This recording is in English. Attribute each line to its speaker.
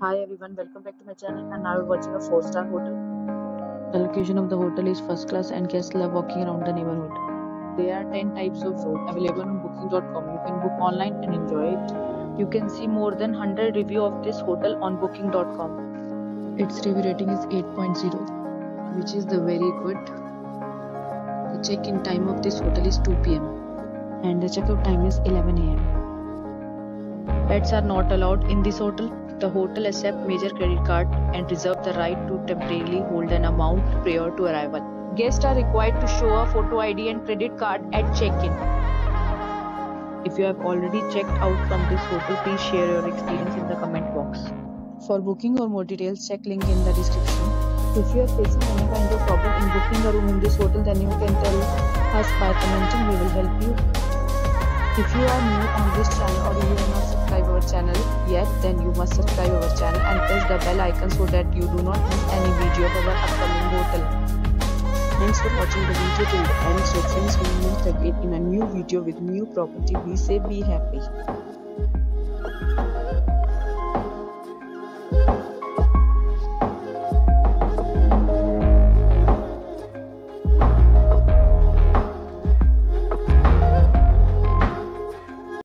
Speaker 1: Hi everyone, welcome back to my channel and now we're watching a 4-star hotel. The location of the hotel is first class and guests love walking around the neighborhood. There are 10 types of rooms available on booking.com. You can book online and enjoy it. You can see more than 100 review of this hotel on booking.com. Its review rating is 8.0 which is the very good. The check-in time of this hotel is 2 pm and the check-out time is 11 am. Pets are not allowed in this hotel. The hotel accepts major credit card and reserve the right to temporarily hold an amount prior to arrival. Guests are required to show a photo ID and credit card at check-in. If you have already checked out from this hotel, please share your experience in the comment box. For booking or more details, check link in the description. If you are facing any kind of problem in booking a room in this hotel, then you can tell us by commenting. We will help you. If you are new on this channel yet, then you must subscribe our channel and press the bell icon so that you do not miss any video of our upcoming hotel. Thanks for watching the video till the end. So friends, we will meet again in a new video with new property. Be safe, be happy.